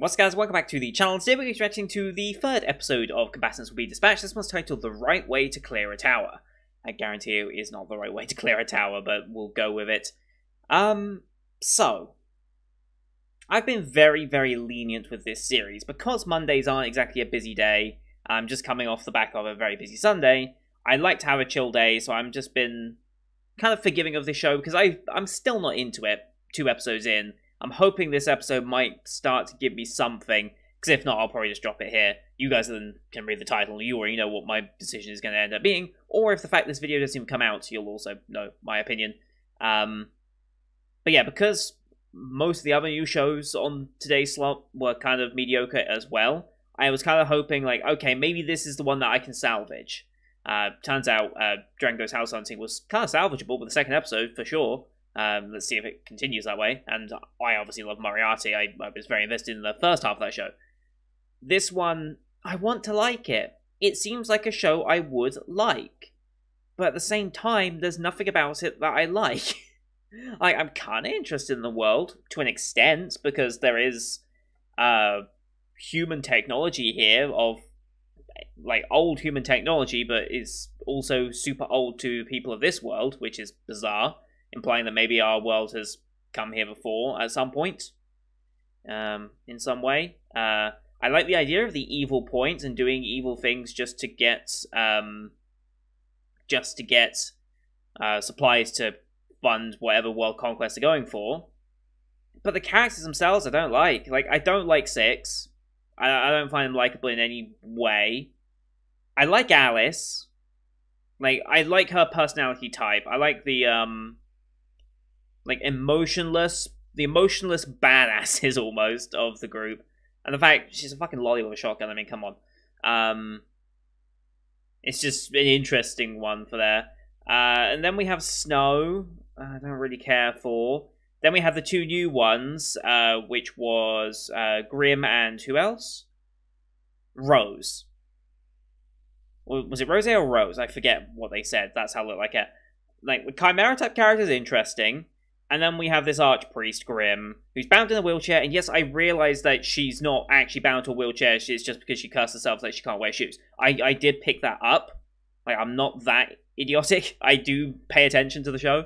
What's guys, welcome back to the channel. Today we're reacting to the third episode of Combatants Will Be Dispatched. This one's titled The Right Way to Clear a Tower. I guarantee you is not the right way to clear a tower, but we'll go with it. Um, so... I've been very, very lenient with this series. Because Mondays aren't exactly a busy day, I'm just coming off the back of a very busy Sunday, I like to have a chill day, so I'm just been kind of forgiving of this show because I I'm still not into it. Two episodes in, I'm hoping this episode might start to give me something. Because if not, I'll probably just drop it here. You guys then can read the title. You already know what my decision is going to end up being. Or if the fact this video doesn't even come out, you'll also know my opinion. Um, but yeah, because most of the other new shows on today's slot were kind of mediocre as well, I was kind of hoping, like, okay, maybe this is the one that I can salvage. Uh, turns out uh, Dragon Goes House Hunting was kind of salvageable with the second episode, for sure. Um, let's see if it continues that way. And I obviously love Moriarty. I, I was very invested in the first half of that show. This one, I want to like it. It seems like a show I would like. But at the same time, there's nothing about it that I like. like, I'm kind of interested in the world to an extent because there is uh, human technology here of like old human technology, but is also super old to people of this world, which is bizarre, implying that maybe our world has come here before at some point, um, in some way. Uh, I like the idea of the evil points point and doing evil things just to get, um, just to get uh, supplies to fund whatever world conquest they're going for. But the characters themselves, I don't like. Like, I don't like Six. I, I don't find him likable in any way. I like Alice. Like I like her personality type. I like the um like emotionless the emotionless badasses almost of the group. And the fact she's a fucking lolly with a shotgun, I mean come on. Um it's just an interesting one for there. Uh, and then we have Snow. I don't really care for. Then we have the two new ones, uh, which was uh, Grimm and who else? Rose was it Rose or Rose? I forget what they said. That's how it looked like it. Like Chimera type character is interesting, and then we have this Archpriest Grimm, who's bound in a wheelchair. And yes, I realize that she's not actually bound to a wheelchair. It's just because she cursed herself that she can't wear shoes. I I did pick that up. Like I'm not that idiotic. I do pay attention to the show,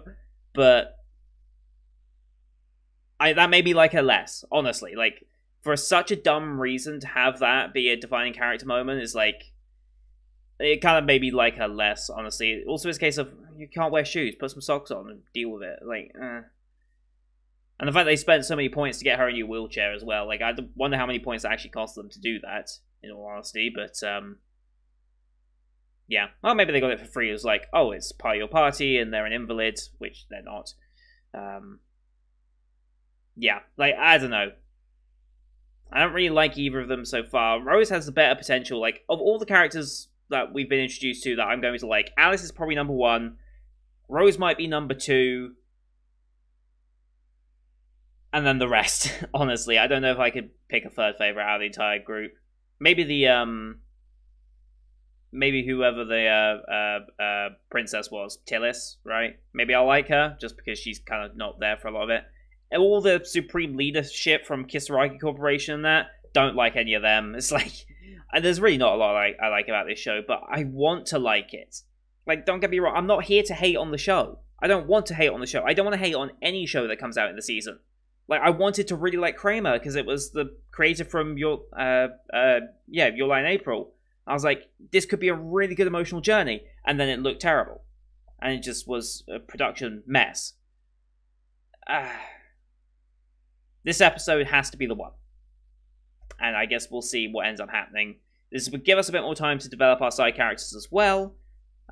but I that made me like her less. Honestly, like for such a dumb reason to have that be a defining character moment is like it kind of made me like her less, honestly. Also, it's a case of you can't wear shoes, put some socks on and deal with it. Like, eh. And the fact they spent so many points to get her a new wheelchair as well. Like, I wonder how many points it actually cost them to do that, in all honesty. But, um, yeah. Well, maybe they got it for free. It was like, oh, it's part of your party and they're an invalid, which they're not. Um, yeah. Like, I don't know. I don't really like either of them so far. Rose has the better potential. Like, of all the characters that we've been introduced to that I'm going to like. Alice is probably number one. Rose might be number two. And then the rest, honestly. I don't know if I could pick a third favorite out of the entire group. Maybe the, um... Maybe whoever the uh, uh, uh, princess was, Tillis, right? Maybe I'll like her, just because she's kind of not there for a lot of it. And all the supreme leadership from Kisaragi Corporation and that, don't like any of them. It's like there's really not a lot I, I like about this show, but I want to like it. Like, don't get me wrong, I'm not here to hate on the show. I don't want to hate on the show. I don't want to hate on any show that comes out in the season. Like, I wanted to really like Cramer because it was the creator from your, uh, uh, yeah, Your Lie in April. I was like, this could be a really good emotional journey, and then it looked terrible, and it just was a production mess. Uh, this episode has to be the one and I guess we'll see what ends up happening. This would give us a bit more time to develop our side characters as well.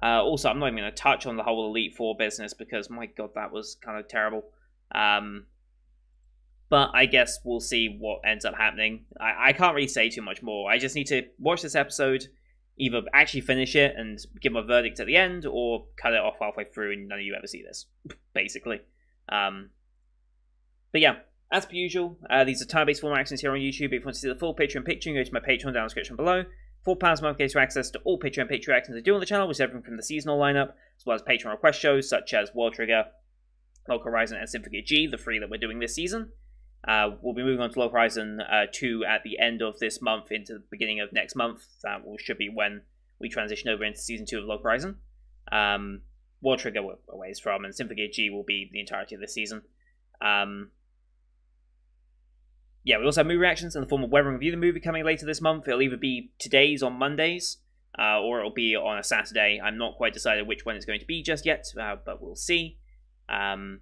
Uh, also, I'm not even going to touch on the whole Elite Four business because, my god, that was kind of terrible. Um, but I guess we'll see what ends up happening. I, I can't really say too much more. I just need to watch this episode, either actually finish it and give my verdict at the end, or cut it off halfway through and none of you ever see this, basically. Um, but yeah, as per usual, uh, these are time-based form actions here on YouTube. If you want to see the full Patreon picture, can go to my Patreon down in the description below. Four pounds a month gets you access to all Patreon Patreon actions I do on the channel, which is everything from the seasonal lineup, as well as Patreon request shows such as World Trigger, Log Horizon, and Symphogear G, the three that we're doing this season. Uh, we'll be moving on to Log Horizon uh, 2 at the end of this month into the beginning of next month. That will, should be when we transition over into Season 2 of Log Horizon. Um, World Trigger we're a ways from, and Symphogear G will be the entirety of this season. Um, yeah, we also have movie reactions in the form of Weathering with You the movie coming later this month. It'll either be today's on Mondays, uh, or it'll be on a Saturday. I'm not quite decided which one it's going to be just yet, uh, but we'll see. Um,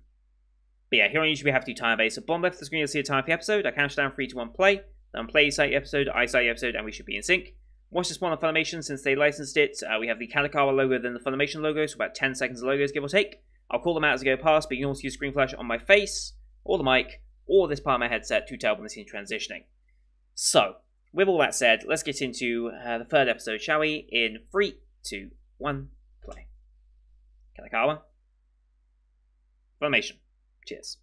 but yeah, here on YouTube we have to time base. So bottom left the screen you'll see a time for the episode. I count down 3 to 1 play. Then play site episode, I site episode, and we should be in sync. Watch this one on Funimation since they licensed it. Uh, we have the Kadokawa logo, then the Funimation logo, so about 10 seconds of logos, give or take. I'll call them out as I go past, but you can also use screen flash on my face, or the mic, or this part of my headset to tell when the scene's transitioning. So, with all that said, let's get into uh, the third episode, shall we? In 3, 2, 1, play. Kadokawa. Funimation. Cheers.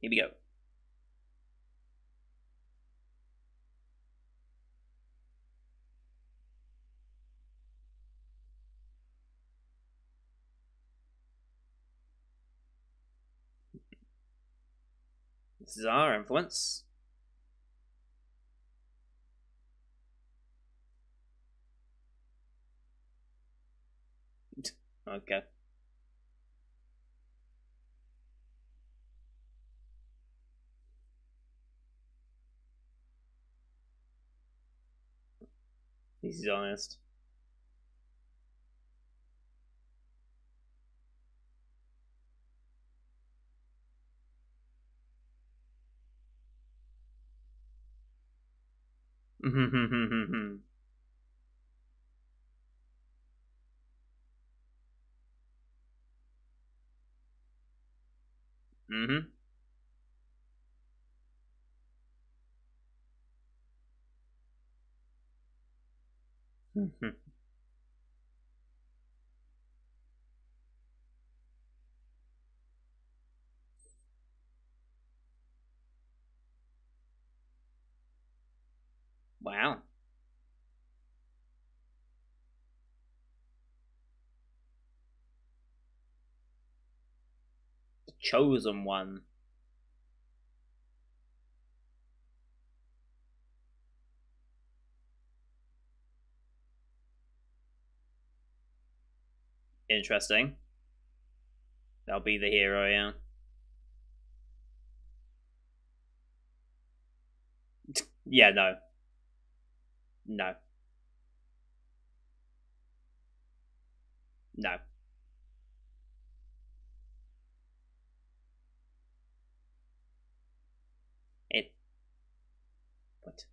Here we go. This is our influence. Okay. He's honest. Mm-hmm. mm-hmm. Mm-hmm. wow. The chosen one. Interesting. That'll be the hero, yeah. yeah, no. No. No. It. What?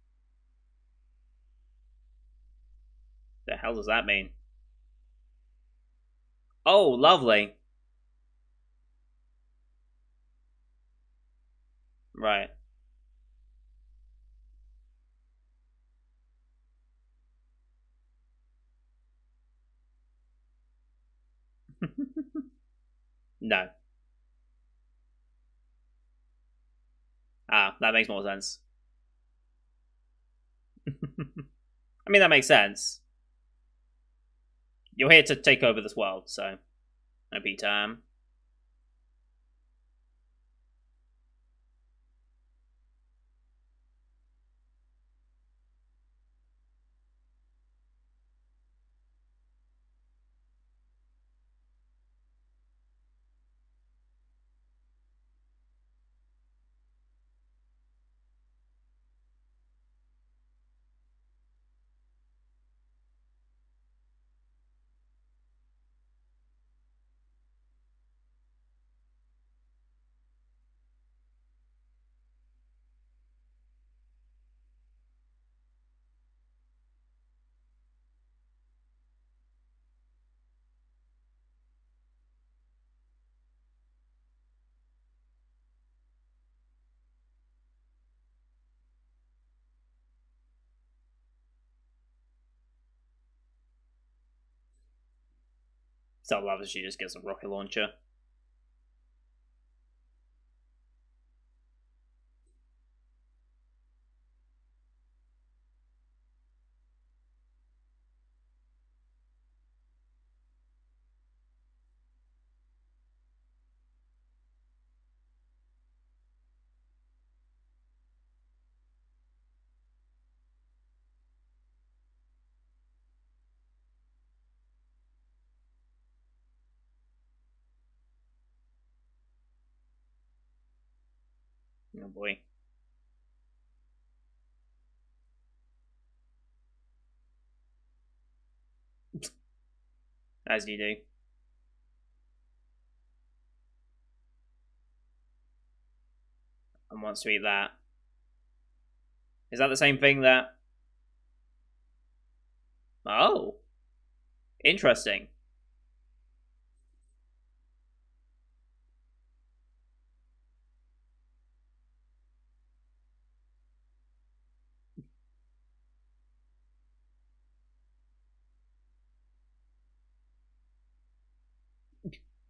The hell does that mean? Oh, lovely. Right. no. Ah, that makes more sense. I mean, that makes sense. You're here to take over this world, so it'll be time. So obviously just gets a rocket launcher. Oh boy. As you do. And wants to eat that. Is that the same thing that... Oh. Interesting.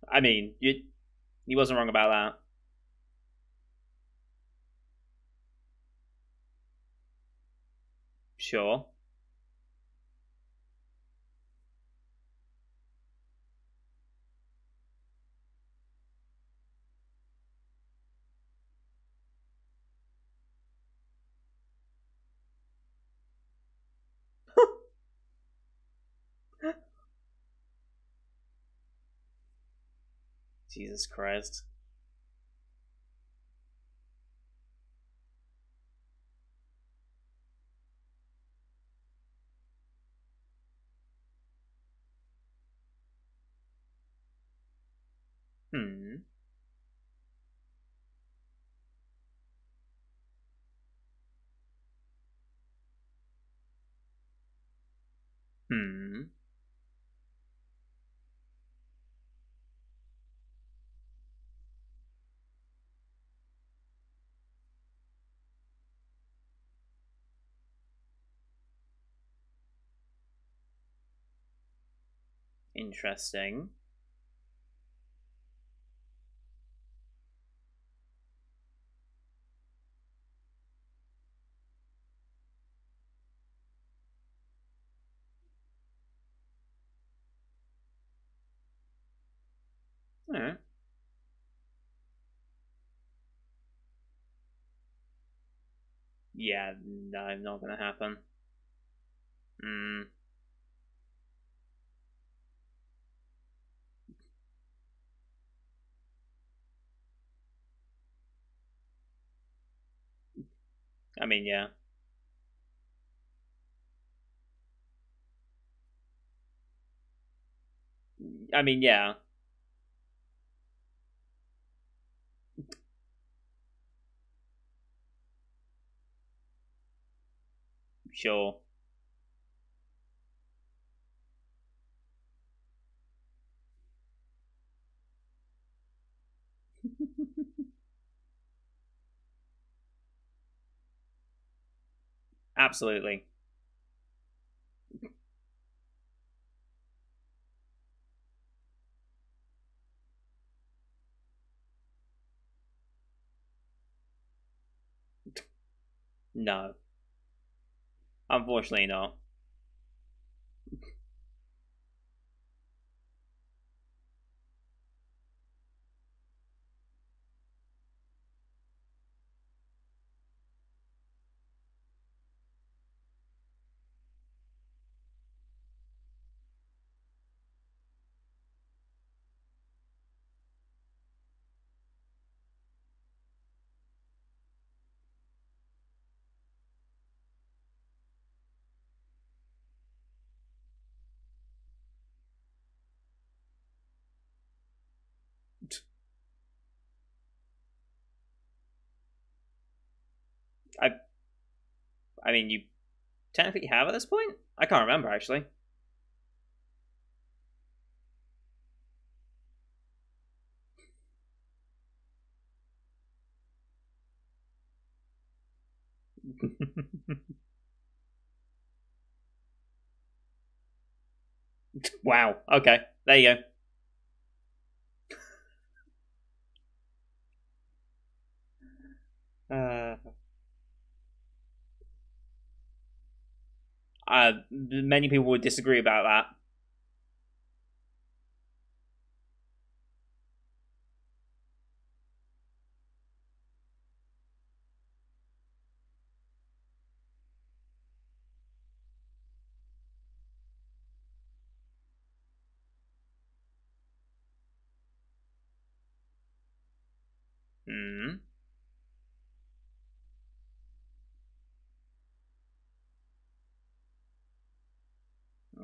I mean, you, he wasn't wrong about that. Sure. Jesus Christ. Hmm. Hmm. Interesting. Alright. Yeah, no, not gonna happen. Hmm. I mean, yeah. I mean, yeah. Sure. Absolutely. No. Unfortunately not. I I mean, you technically have at this point? I can't remember, actually. wow. Okay. There you go. Uh, uh, many people would disagree about that. Hmm.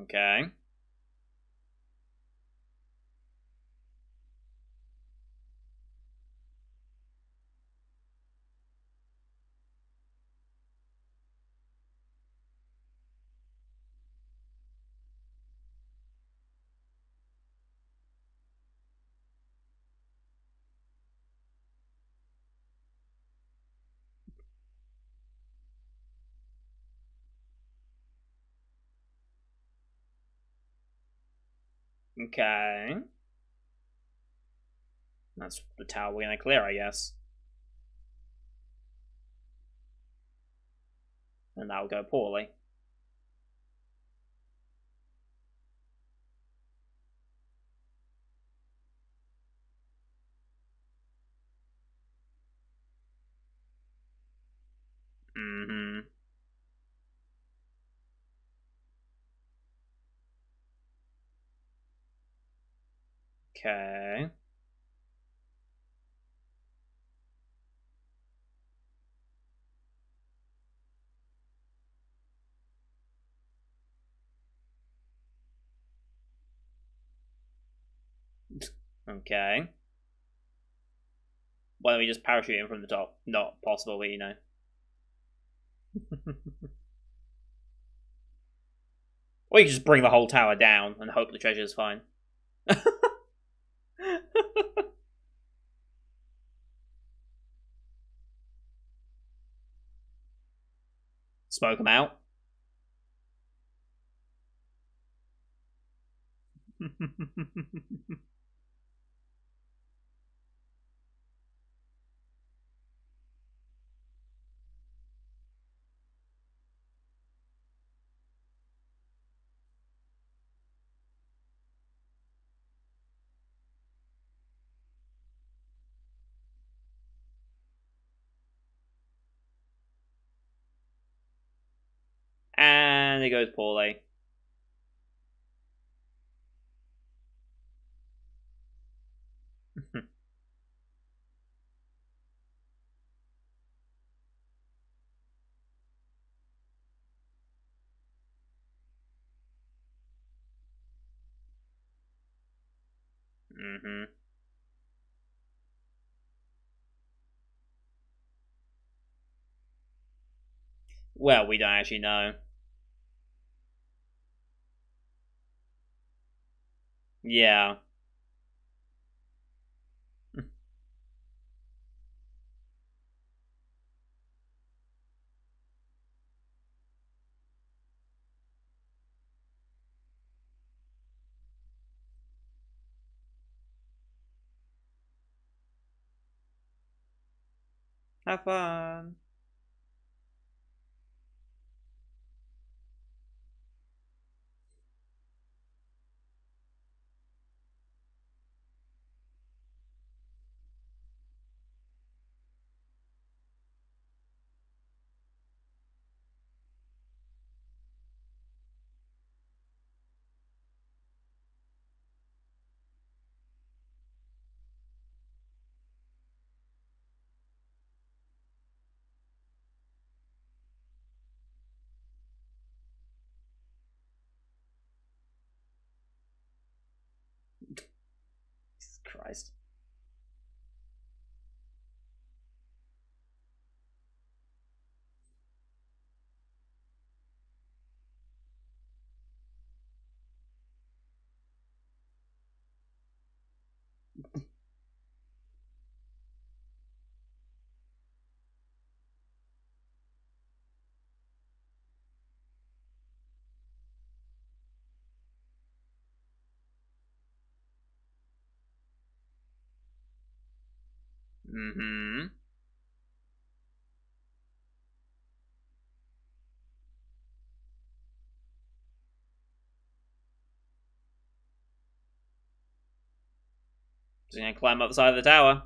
Okay. Okay. That's the tower we're gonna clear, I guess. And that'll go poorly. Mm-hmm. Okay. Okay. Why don't we just parachute in from the top? Not possible, but you know. or you just bring the whole tower down and hope the treasure's fine. Smoke them out. and it goes poorly. mm-hmm. Well, we don't actually know. Yeah. Have fun. Jesus Mm-hmm. Just gonna climb up the side of the tower.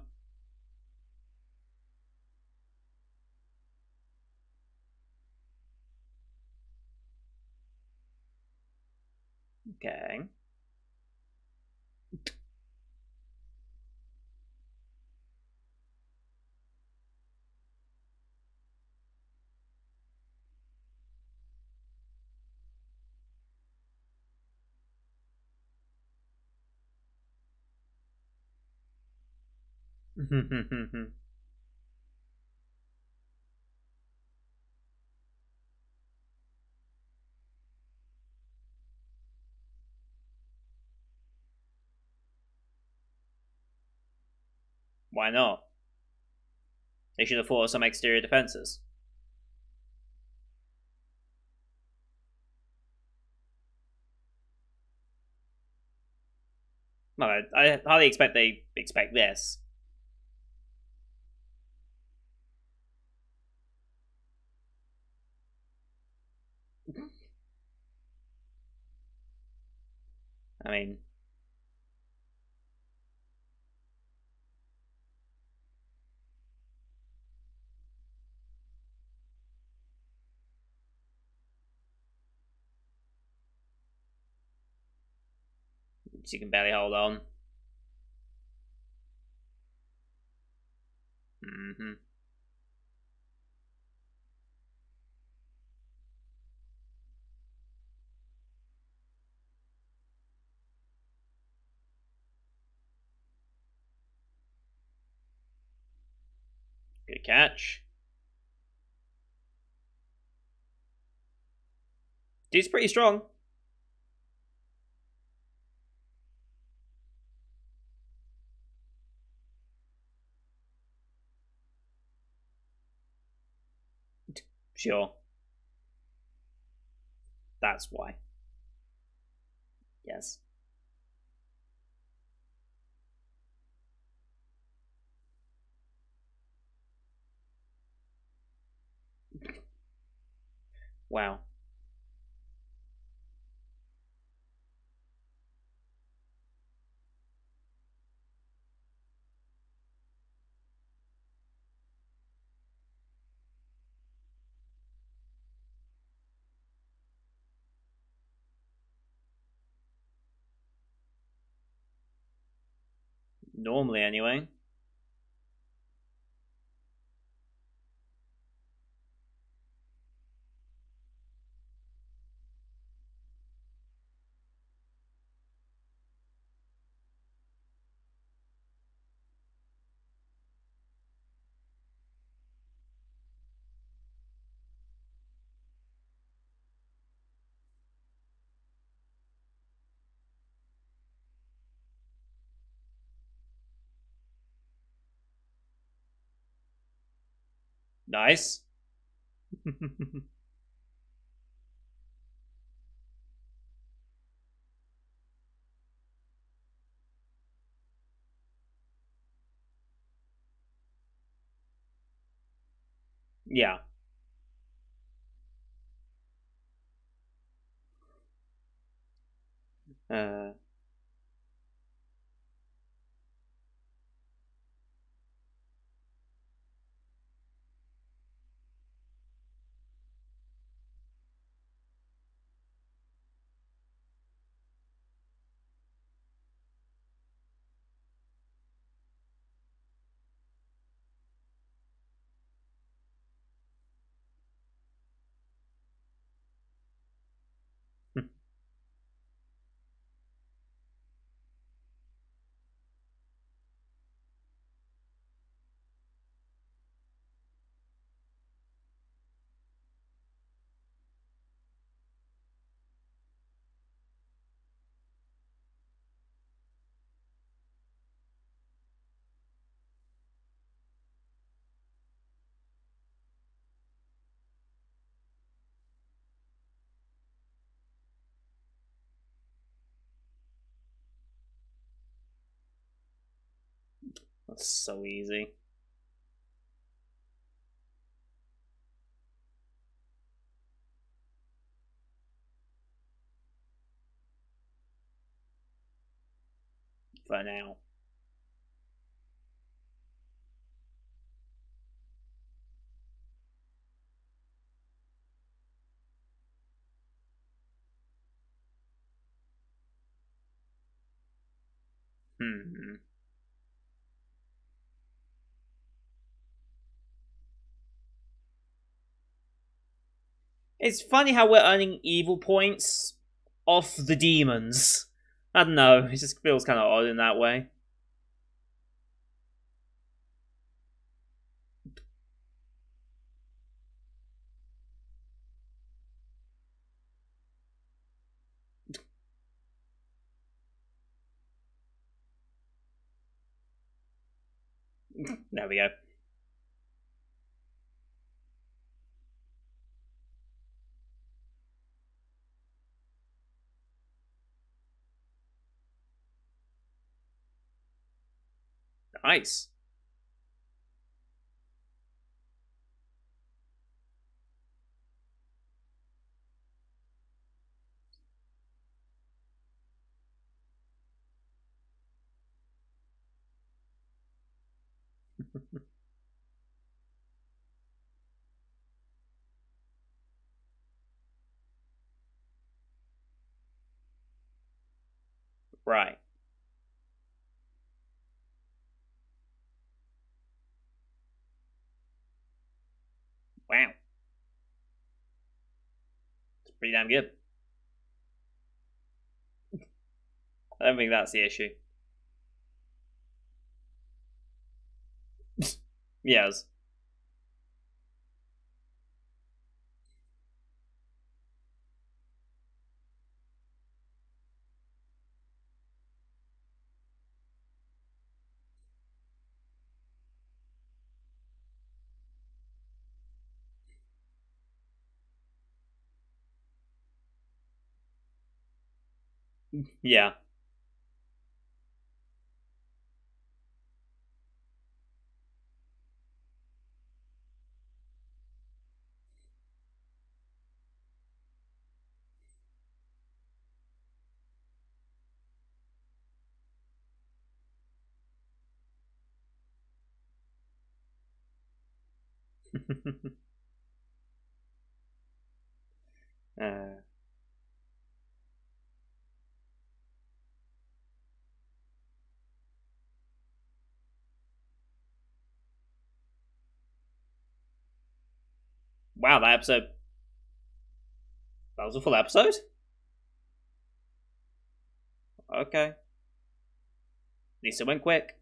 Okay. Why not? They should have thought some exterior defenses. Well, I hardly expect they expect this. I mean, she can barely hold on. Mm-hmm. Catch. Dude's pretty strong. Sure. That's why. Yes. Wow. Normally, anyway. Nice. yeah. Uh That's so easy. For now. Hmm. it's funny how we're earning evil points off the demons. I don't know, it just feels kind of odd in that way. there we go. Nice. right. Wow. It's pretty damn good. I don't think that's the issue. yes. Yeah. uh. Wow, that episode. That was a full episode? Okay. It went quick.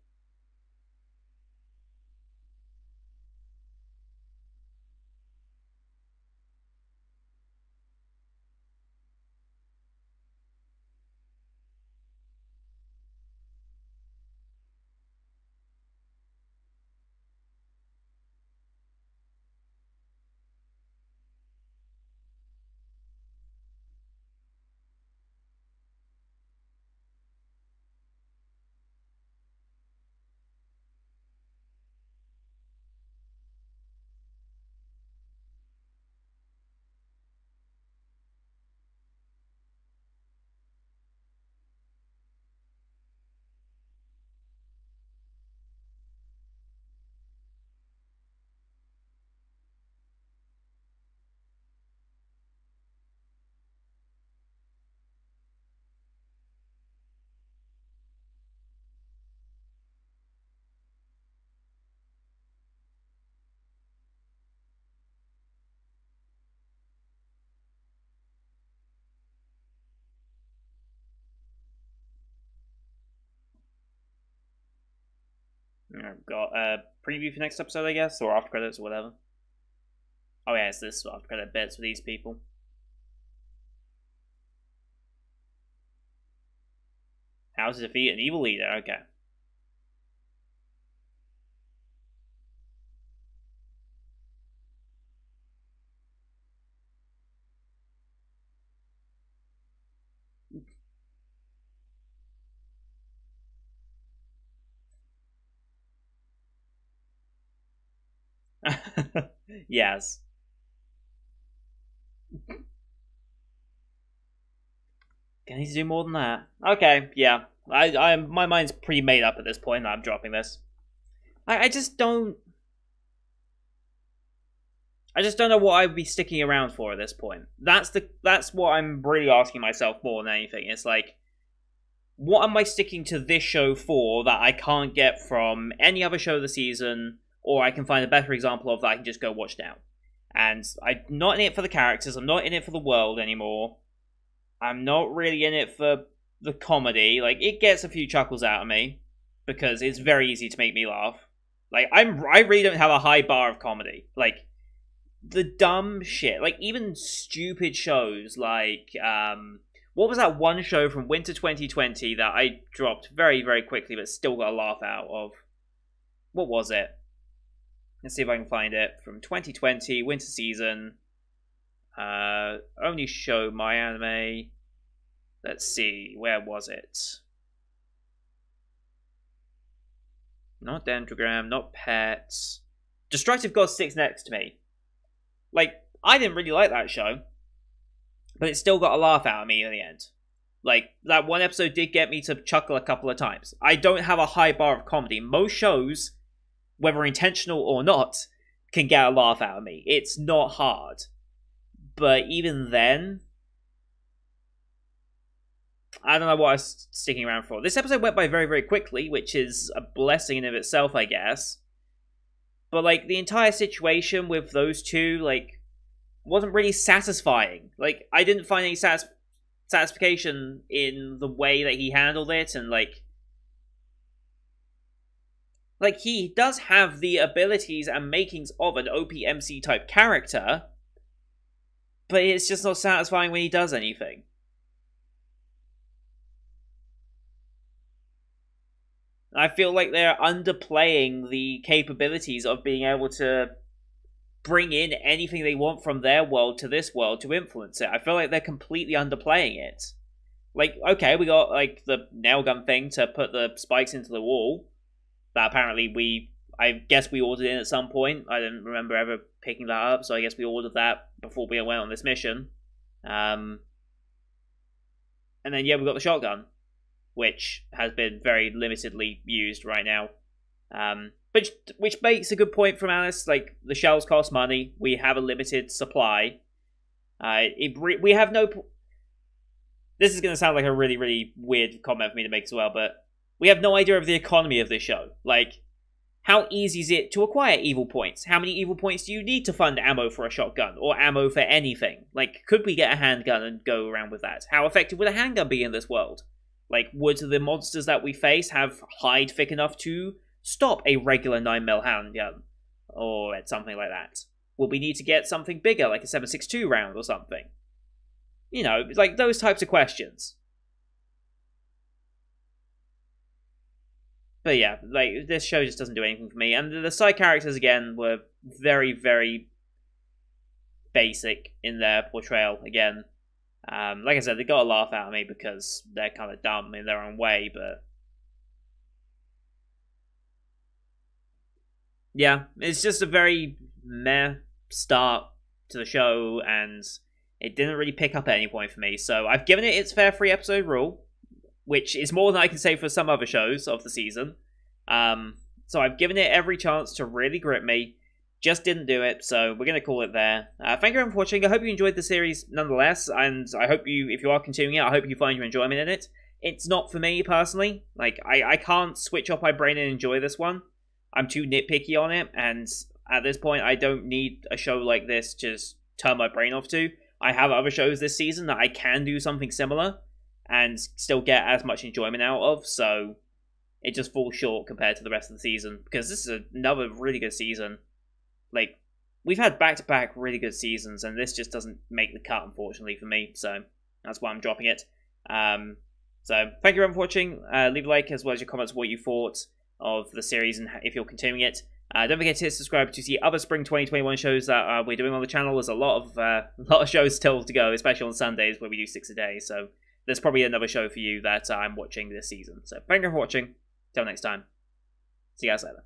I've got a preview for next episode, I guess, or after credits or whatever. Oh yeah, it's this after credit bits for these people. How to defeat an evil leader, okay. yes. Can he do more than that? Okay, yeah. I, I, my mind's pretty made up at this point. I'm dropping this. I, I just don't. I just don't know what I'd be sticking around for at this point. That's the that's what I'm really asking myself more than anything. It's like, what am I sticking to this show for that I can't get from any other show of the season or I can find a better example of that I can just go watch now. And I'm not in it for the characters, I'm not in it for the world anymore. I'm not really in it for the comedy. Like it gets a few chuckles out of me because it's very easy to make me laugh. Like I'm I really don't have a high bar of comedy. Like the dumb shit, like even stupid shows like um what was that one show from winter 2020 that I dropped very very quickly but still got a laugh out of? what was it? Let's see if I can find it from 2020 winter season. Uh, only show my anime. Let's see, where was it? Not Dendrogram, not Pets. Destructive God sits next to me. Like, I didn't really like that show, but it still got a laugh out of me in the end. Like, that one episode did get me to chuckle a couple of times. I don't have a high bar of comedy. Most shows, whether intentional or not, can get a laugh out of me. It's not hard. But even then, I don't know what I was sticking around for. This episode went by very, very quickly, which is a blessing in of itself, I guess. But like the entire situation with those two, like, wasn't really satisfying. Like, I didn't find any satis- satisfaction in the way that he handled it, and like, like he does have the abilities and makings of an OPMC type character, but it's just not satisfying when he does anything. I feel like they're underplaying the capabilities of being able to bring in anything they want from their world to this world to influence it. I feel like they're completely underplaying it. Like, okay, we got like the nail gun thing to put the spikes into the wall. That apparently we, I guess we ordered in at some point. I didn't remember ever picking that up, so I guess we ordered that before we went on this mission. Um, and then yeah, we got the shotgun which has been very limitedly used right now. Um, which which makes a good point from Alice. Like the shells cost money. We have a limited supply. Uh, it, we have no. This is going to sound like a really really weird comment for me to make as well, but we have no idea of the economy of this show. Like, how easy is it to acquire evil points? How many evil points do you need to fund ammo for a shotgun or ammo for anything? Like, could we get a handgun and go around with that? How effective would a handgun be in this world? Like, would the monsters that we face have hide thick enough to stop a regular 9mm handgun? Or something like that? Will we need to get something bigger, like a 7.62 round or something? You know, like those types of questions. But yeah, like this show just doesn't do anything for me. And the side characters again were very, very basic in their portrayal again. Um, like I said, they got a laugh out of me because they're kind of dumb in their own way, but yeah, it's just a very meh start to the show, and it didn't really pick up at any point for me. So I've given it its fair free episode rule, which is more than I can say for some other shows of the season. Um, so I've given it every chance to really grip me. Just didn't do it, so we're going to call it there. Uh, thank you everyone for watching. I hope you enjoyed the series nonetheless, and I hope you, if you are continuing it, I hope you find your enjoyment in it. It's not for me personally. Like, I, I can't switch off my brain and enjoy this one. I'm too nitpicky on it, and at this point, I don't need a show like this to just turn my brain off to. I have other shows this season that I can do something similar and still get as much enjoyment out of, so it just falls short compared to the rest of the season because this is another really good season like we've had back to back really good seasons, and this just doesn't make the cut, unfortunately, for me. So that's why I'm dropping it. Um, so thank you everyone for watching. Uh, leave a like as well as your comments what you thought of the series and if you're continuing it. Uh, don't forget to hit subscribe to see other spring 2021 shows that uh, we're doing on the channel. There's a lot of uh, lot of shows still to go, especially on Sundays where we do six a day. So there's probably another show for you that I'm watching this season. So thank you for watching. Till next time. See you guys later.